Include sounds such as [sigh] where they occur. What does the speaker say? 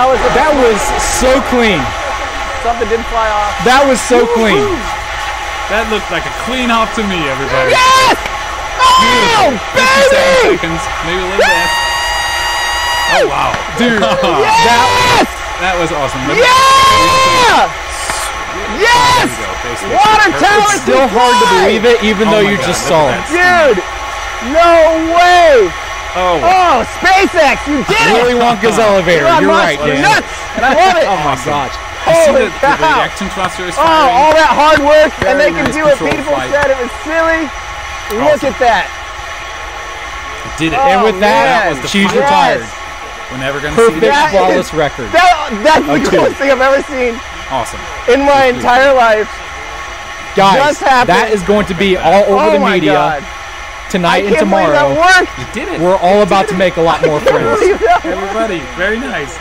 That was, That was so clean. something didn't fly off. That was so clean. That looked like a clean hop to me, everybody. Yes! Oh, 57 baby! seconds, maybe a little less. Oh wow, Dude, [laughs] Yes! that was awesome. Let Yeah! Yes! go. Water tower it's still hard to believe it, even Oh though you God, just saw it. Dude! No way! Oh, Oh, SpaceX, you did it! Willy Wonka's elevator. Elon You're Musk, right, you're man. nuts! And I love it! Oh my gosh. you see Holy the, the cow! reaction thruster is Oh, firing. all that hard work, and they Very can nice do what controlled people flight. said it was silly. Look at that. did it. Oh, And with oh, that, man. she's Yes. retired. We're never gonna see Perfect, that. That flawless is- record. That, that's oh, the two. coolest thing I've ever seen Awesome. in my entire life. Guys, just happened. that is going to be all over oh the my media god. I tonight and tomorrow. that. You did it. We're all about to make a lot [laughs] more friends. believe that worked. Everybody, very nice.